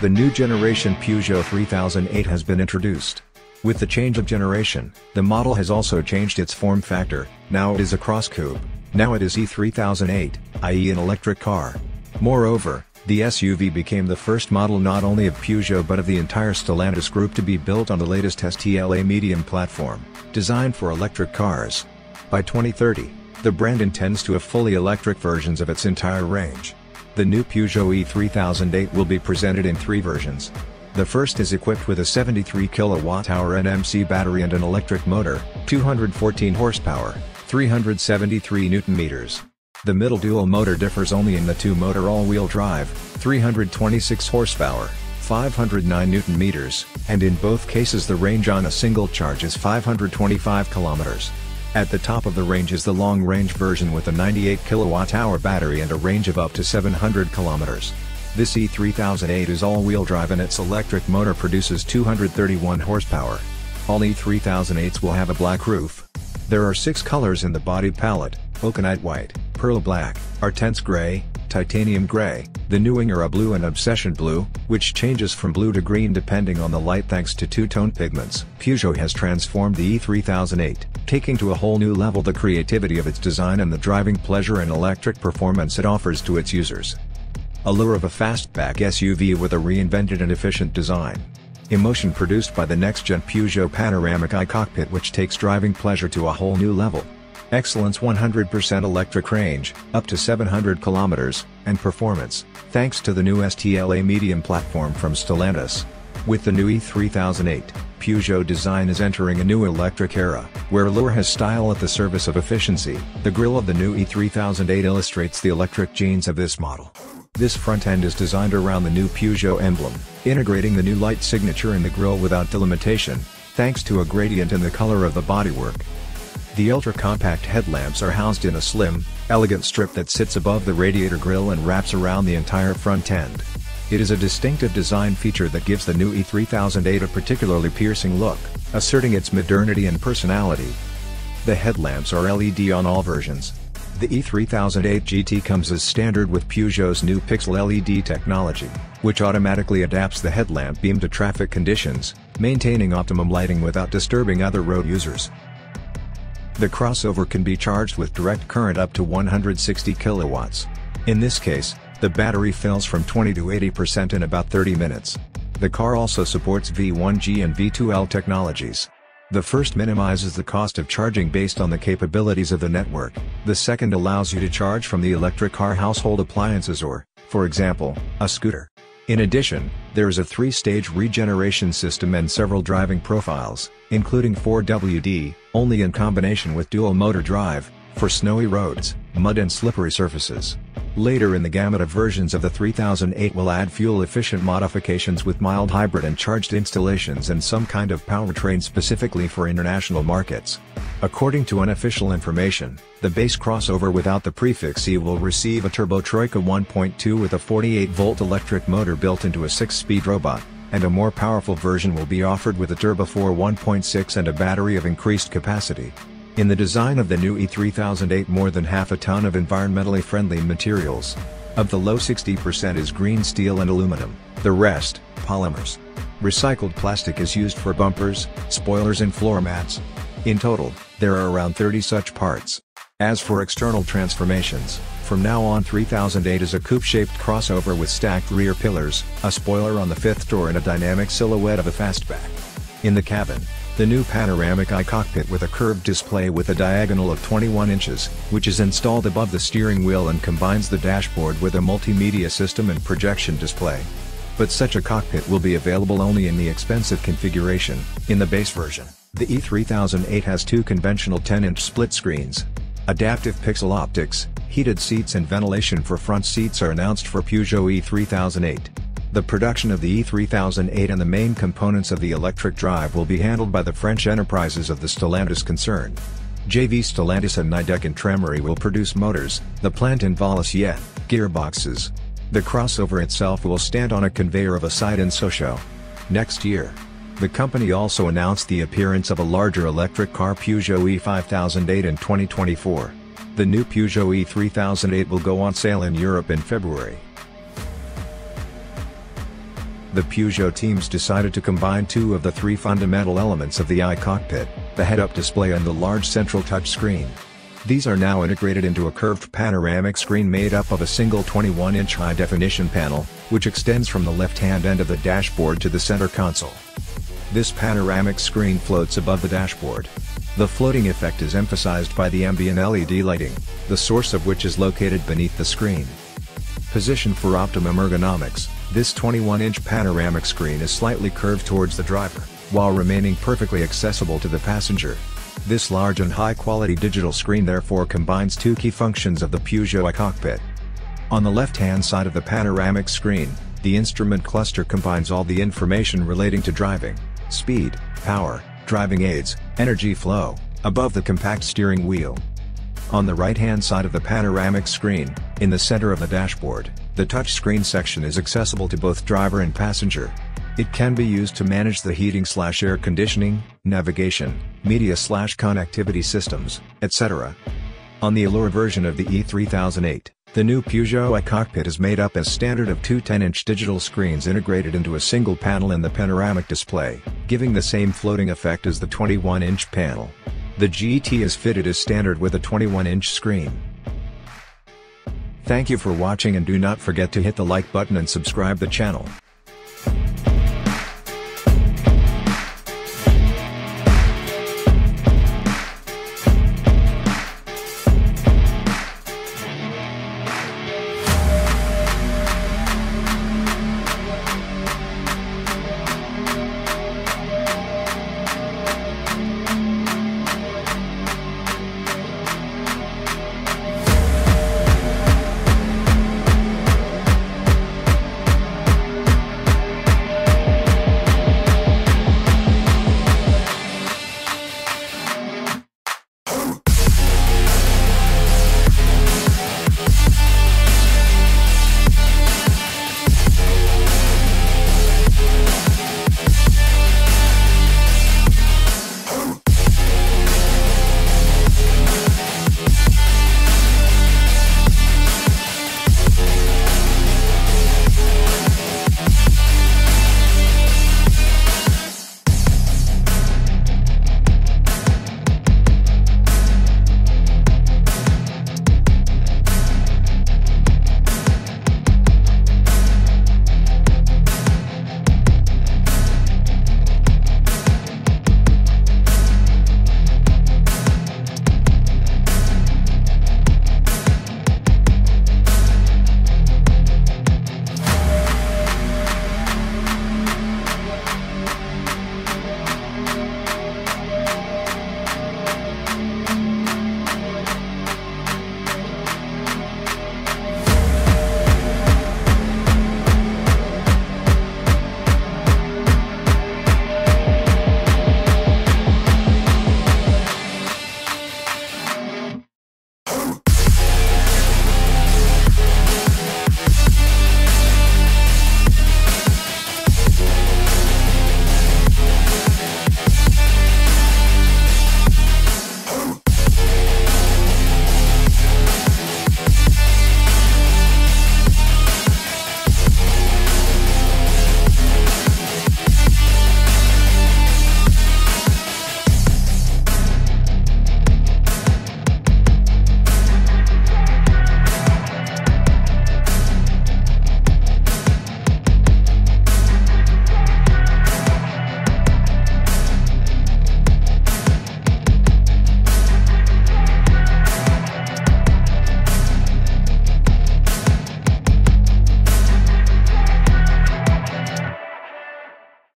The new generation Peugeot 3008 has been introduced. With the change of generation, the model has also changed its form factor, now it is a cross coupe, now it is E3008, i.e. an electric car. Moreover, the SUV became the first model not only of Peugeot but of the entire Stellantis group to be built on the latest STLA medium platform, designed for electric cars. By 2030, the brand intends to have fully electric versions of its entire range. The new Peugeot E3008 will be presented in three versions. The first is equipped with a 73 kWh NMC battery and an electric motor, 214 horsepower, 373 Nm. The middle dual motor differs only in the two-motor all-wheel drive, 326 horsepower, 509 newton meters, and in both cases the range on a single charge is 525 km. At the top of the range is the long-range version with a 98 kWh battery and a range of up to 700 km. This E3008 is all-wheel drive and its electric motor produces 231 horsepower. All E3008s will have a black roof. There are six colors in the body palette, Okenite White, Pearl Black, Artense Gray, Titanium Gray, the new Ingaro Blue and Obsession Blue, which changes from blue to green depending on the light thanks to two-tone pigments. Peugeot has transformed the E3008, taking to a whole new level the creativity of its design and the driving pleasure and electric performance it offers to its users. Allure of a fastback SUV with a reinvented and efficient design. Emotion produced by the next-gen Peugeot Panoramic iCockpit, which takes driving pleasure to a whole new level. Excellence 100% electric range, up to 700 kilometers, and performance, thanks to the new STLA medium platform from Stellantis. With the new E3008, Peugeot design is entering a new electric era, where allure has style at the service of efficiency. The grille of the new E3008 illustrates the electric genes of this model. This front end is designed around the new Peugeot emblem, integrating the new light signature in the grille without delimitation, thanks to a gradient in the color of the bodywork. The ultra-compact headlamps are housed in a slim, elegant strip that sits above the radiator grille and wraps around the entire front end. It is a distinctive design feature that gives the new E3008 a particularly piercing look, asserting its modernity and personality. The headlamps are LED on all versions. The E3008 GT comes as standard with Peugeot's new Pixel LED technology, which automatically adapts the headlamp beam to traffic conditions, maintaining optimum lighting without disturbing other road users. The crossover can be charged with direct current up to 160 kilowatts. In this case, the battery fills from 20 to 80% in about 30 minutes. The car also supports V1G and V2L technologies. The first minimizes the cost of charging based on the capabilities of the network, the second allows you to charge from the electric car household appliances or, for example, a scooter. In addition, there is a three-stage regeneration system and several driving profiles, including 4WD, only in combination with dual-motor drive, for snowy roads, mud and slippery surfaces. Later in the gamut of versions of the 3008 will add fuel-efficient modifications with mild hybrid and charged installations and some kind of powertrain specifically for international markets. According to unofficial information, the base crossover without the prefix E will receive a Turbo Troika 1.2 with a 48-volt electric motor built into a 6-speed robot, and a more powerful version will be offered with a Turbo 4 1.6 and a battery of increased capacity. In the design of the new E3008 more than half a ton of environmentally friendly materials. Of the low 60% is green steel and aluminum, the rest, polymers. Recycled plastic is used for bumpers, spoilers and floor mats. In total, there are around 30 such parts. As for external transformations, from now on 3008 is a coupe-shaped crossover with stacked rear pillars, a spoiler on the fifth door and a dynamic silhouette of a fastback. In the cabin, the new panoramic iCockpit with a curved display with a diagonal of 21 inches, which is installed above the steering wheel and combines the dashboard with a multimedia system and projection display. But such a cockpit will be available only in the expensive configuration, in the base version. The E3008 has two conventional 10-inch split screens. Adaptive pixel optics, heated seats and ventilation for front seats are announced for Peugeot E3008. The production of the E3008 and the main components of the electric drive will be handled by the French enterprises of the Stellantis concern. JV Stellantis and Nidec and Tremery will produce motors, the plant in Valenciennes, gearboxes. The crossover itself will stand on a conveyor of a site in Sochaux. Next year, the company also announced the appearance of a larger electric car Peugeot E5008 in 2024. The new Peugeot E3008 will go on sale in Europe in February. the Peugeot teams decided to combine two of the three fundamental elements of the iCockpit, the head-up display and the large central touchscreen. These are now integrated into a curved panoramic screen made up of a single 21-inch high-definition panel, which extends from the left-hand end of the dashboard to the center console. This panoramic screen floats above the dashboard. The floating effect is emphasized by the ambient LED lighting, the source of which is located beneath the screen. Positioned for optimum ergonomics, this 21-inch panoramic screen is slightly curved towards the driver, while remaining perfectly accessible to the passenger. This large and high-quality digital screen therefore combines two key functions of the Peugeot cockpit. On the left-hand side of the panoramic screen, the instrument cluster combines all the information relating to driving, speed, power, driving aids, energy flow, above the compact steering wheel. On the right-hand side of the panoramic screen, in the center of the dashboard, the touchscreen section is accessible to both driver and passenger. It can be used to manage the heating slash air conditioning, navigation, media slash connectivity systems, etc. On the Allure version of the E3008, the new Peugeot iCockpit is made up as standard of two 10-inch digital screens integrated into a single panel in the panoramic display, giving the same floating effect as the 21-inch panel. The GT is fitted as standard with a 21-inch screen. Thank you for watching and do not forget to hit the like button and subscribe the channel.